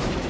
Thank you.